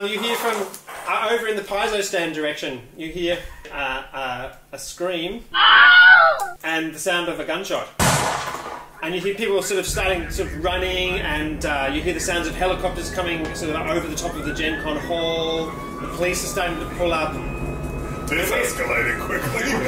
You hear from uh, over in the Paizo stand direction. You hear uh, uh, a scream and the sound of a gunshot. And you hear people sort of starting, sort of running, and uh, you hear the sounds of helicopters coming sort of over the top of the Gen Con hall. The police are starting to pull up. This escalated quickly.